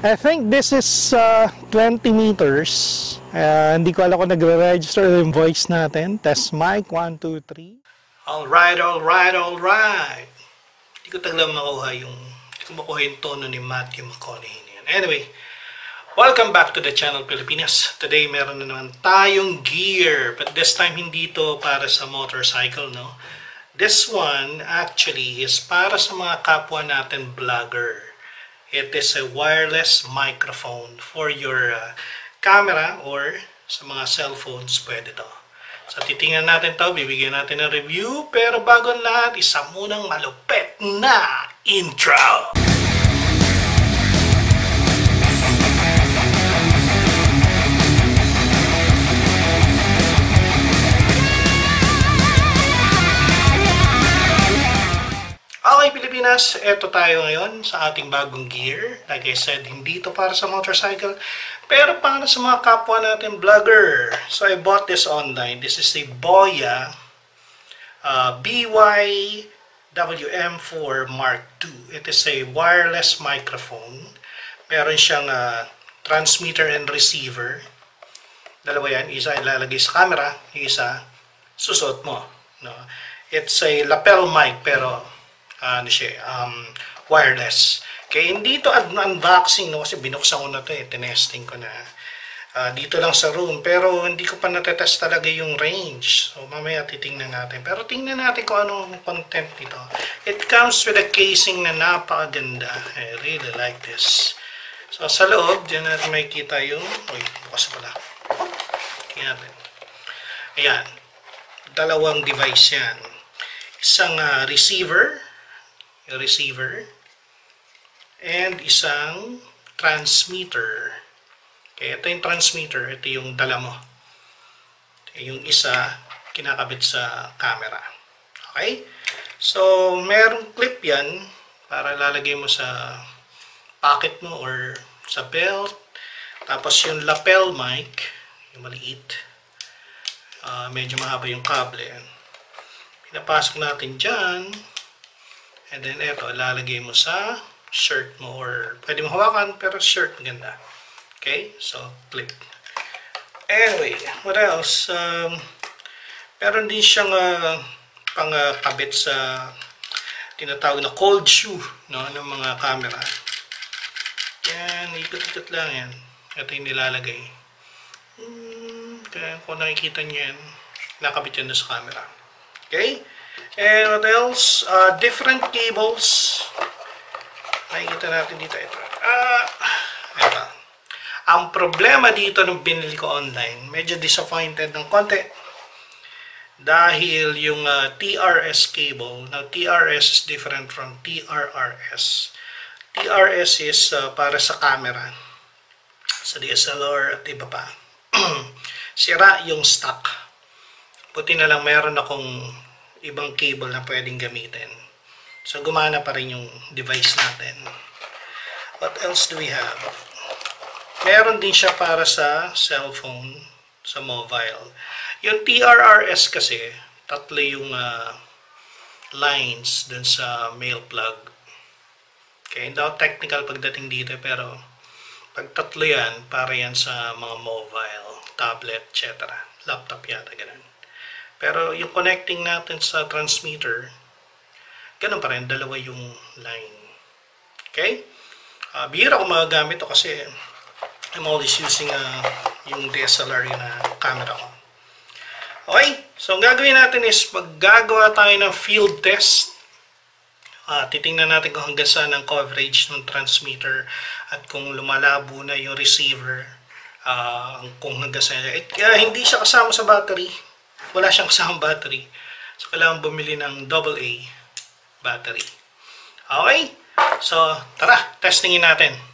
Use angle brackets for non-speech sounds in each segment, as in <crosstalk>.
I think this is uh, 20 meters. Uh, hindi ko alam kung nagre-register yung voice natin. Test mic, 1, 2, 3. Alright, alright, alright. Hindi ko taglang makuha yung, hindi ko makuha yung tono ni Matthew McConaughey. Anyway, welcome back to the channel Pilipinas. Today, meron na naman tayong gear. But this time, hindi to para sa motorcycle, no? This one, actually, is para sa mga kapwa natin vlogger. It is a wireless microphone for your uh, camera or sa mga cellphones pwede to. So titingnan natin to, bibigyan natin ng review. Pero bago lahat, isa munang malupet na intro! Okay Pilipinas, eto tayo ngayon sa ating bagong gear. Like I said, hindi ito para sa motorcycle, pero para sa mga kapwa natin vlogger. So I bought this online. This is a Boya uh, BY-WM4 Mark II. It is a wireless microphone. Meron siyang uh, transmitter and receiver. Dalawa yan. Isa ilalagay sa camera, isa susot mo. No? It's a lapel mic pero ano siya, um, wireless. Kaya hindi ito unboxing, no? kasi binuksan ko na ito eh, tinesting ko na. Uh, dito lang sa room, pero hindi ko pa natetest talaga yung range. So, mamaya titingnan natin. Pero tingnan natin kung anong content nito. It comes with a casing na napakaganda. I really like this. So, sa loob, dyan natin makikita yung... Uy, bukas pala. Tingnan natin. Ayan. Dalawang device yan. Isang uh, receiver receiver and isang transmitter. Okay, ito yung transmitter, ito yung dala mo. Yung isa, kinakabit sa camera. Okay? So, merong clip yan para lalagay mo sa pocket mo or sa belt. Tapos yung lapel mic, yung maliit, uh, medyo mahaba yung kable. Pinapasok natin dyan. And then ito, lalagay mo sa shirt mo or pwede mo hawakan pero shirt maganda. Okay? So, click. Anyway, what else? Um, meron din siyang uh, pang uh, sa tinatawag na cold shoe no, ng mga camera. Yan, ikot-ikot lang yan. Ito yung nilalagay. Hmm, kaya kung nakikita niyo yan, nakabit yan sa camera. Okay? And what else? Uh, different cables. Nakikita natin dito ito. Uh, ito. Ang problema dito nung binili ko online, medyo disappointed ng konti. Dahil yung uh, TRS cable, now TRS is different from TRRS. TRS is uh, para sa camera, sa DSLR at iba pa. <clears throat> Sira yung stock. Buti na lang meron akong ibang cable na pwedeng gamitin. So, gumana pa rin yung device natin. What else do we have? Meron din siya para sa cellphone, sa mobile. Yung TRRS kasi, tatlo yung uh, lines dun sa mail plug. Okay, hindi ako technical pagdating dito, pero pag tatlo yan, para yan sa mga mobile, tablet, etc. Laptop yata, ganun. Pero yung connecting natin sa transmitter, ganun pa rin, dalawa yung line. Okay? Uh, bihira ko magagamit to kasi I'm always using uh, yung DSLR na camera ko. Okay? So, ang gagawin natin is maggagawa tayo ng field test. Uh, titingnan natin kung hanggang saan ang coverage ng transmitter at kung lumalabo na yung receiver uh, kung hanggang saan. It, uh, hindi siya kasama sa battery wala siyang kasamang battery. So, kailangan bumili ng AA battery. Okay? So, tara, testingin natin.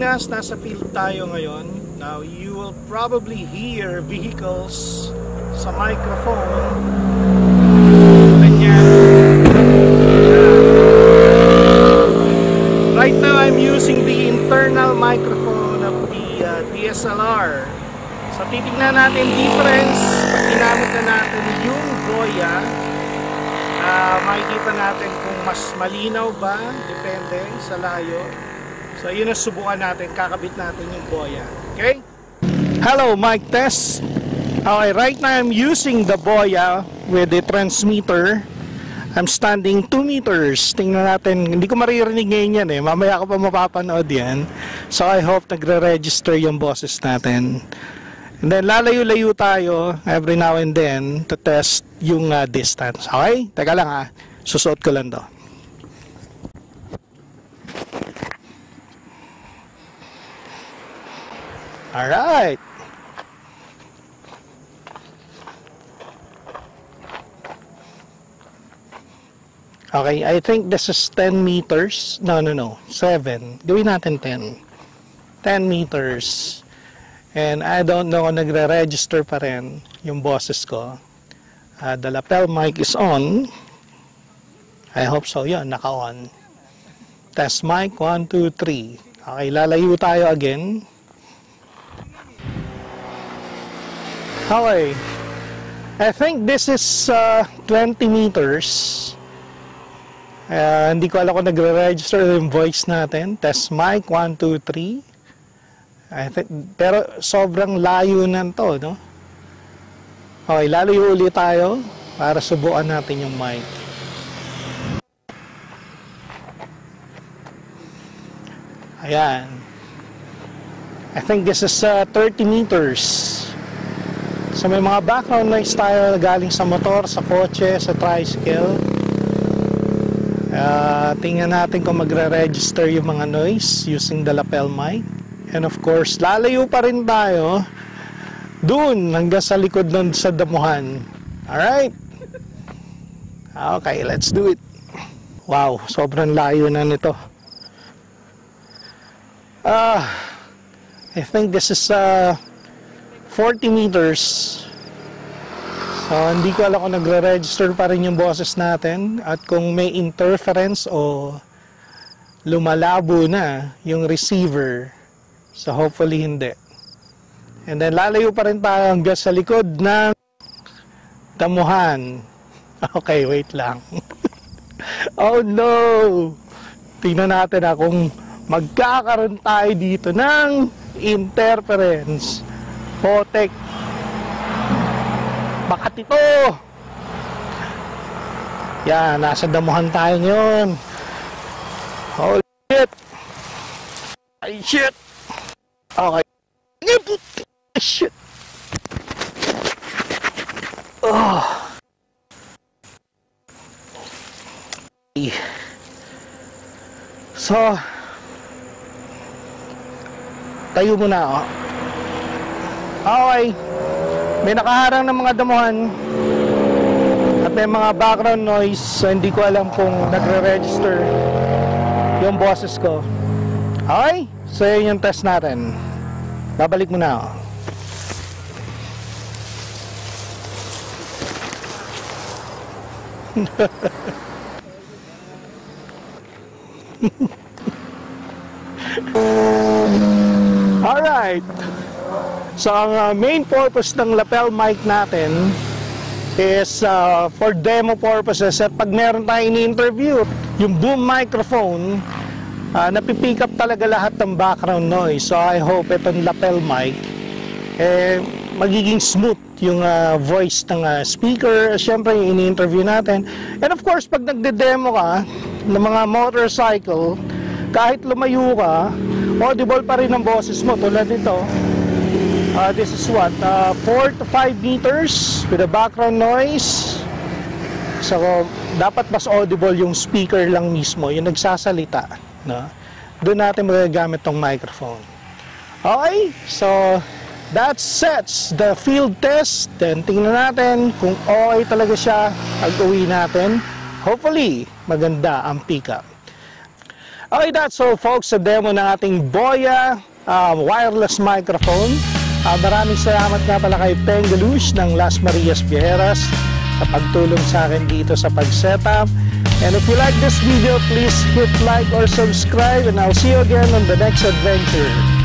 Pilipinas, nasa field tayo ngayon. Now, you will probably hear vehicles sa microphone. Ganyan. Right now, I'm using the internal microphone of the uh, DSLR. So, titignan natin difference pag ginamit na natin yung Goya. Uh, makikita natin kung mas malinaw ba, depende sa layo. So, yun ang subukan natin, kakabit natin yung Boya. Okay? Hello, mic test. Okay, right now I'm using the Boya with the transmitter. I'm standing 2 meters. Tingnan natin, hindi ko maririnig ngayon yan eh. Mamaya ko pa mapapanood yan. So I hope nagre-register yung boses natin. And then lalayo-layo tayo every now and then to test yung uh, distance. Okay? Teka lang ha. Susuot ko lang to. Alright. Okay, I think this is 10 meters. No, no, no. 7. Gawin natin 10. 10 meters. And I don't know kung nagre-register pa rin yung boses ko. Uh, the lapel mic is on. I hope so. Yun, naka-on. Test mic, 1, 2, 3. Okay, lalayo tayo again. Okay. I think this is uh, 20 meters. Uh, hindi ko alam kung nagre-register yung voice natin. Test mic, 1, 2, 3. I think, pero sobrang layo na to, no? Okay, lalayo ulit tayo para subukan natin yung mic. Ayan. I think this is uh, 30 meters. So may mga background noise tayo galing sa motor, sa kotse, sa tricycle. Uh, tingnan natin kung magre-register yung mga noise using the lapel mic. And of course, lalayo pa rin tayo dun hanggang sa likod ng sa damuhan. Alright? Okay, let's do it. Wow, sobrang layo na nito. Ah, uh, I think this is uh, 40 meters. So, hindi ko alam kung nagre-register pa rin yung boses natin at kung may interference o lumalabo na yung receiver. So, hopefully hindi. And then, lalayo pa rin tayo hanggang sa likod ng damuhan. <laughs> Okay, wait lang. <laughs> oh no! Tingnan natin ha kung magkakaroon tayo dito ng interference. Potek. Bakat ito. Yan, nasa damuhan tayo ngayon. Holy shit. Ay, shit. Okay. Shit. Oh. So, tayo muna, oh. Okay. May nakaharang ng mga damuhan at may mga background noise so hindi ko alam kung nagre-register yung boses ko. Okay? So yun yung test natin. Babalik muna ako. <laughs> Alright. So ang uh, main purpose ng lapel mic natin is uh, for demo purposes at pag meron tayong ini-interview, yung boom microphone, uh, napipick up talaga lahat ng background noise. So I hope itong lapel mic, eh, magiging smooth yung uh, voice ng uh, speaker, syempre yung ini-interview natin. And of course, pag nagde-demo ka ng mga motorcycle, kahit lumayo ka, audible pa rin ang boses mo tulad nito uh, this is what uh, 4 to 5 meters with a background noise. So dapat mas audible yung speaker lang mismo yung nagsasalita no? doon natin magagamit tong microphone. Okay so that sets the field test. Then tingnan natin kung okay talaga siya pag uwi natin. Hopefully maganda ang pickup Okay, that's all folks. Sa demo ng ating Boya um, wireless microphone. Uh, maraming salamat nga pala kay Pengalush ng Las Marias Viajeras sa pagtulong sa akin dito sa pag-setup. And if you like this video, please hit like or subscribe and I'll see you again on the next adventure.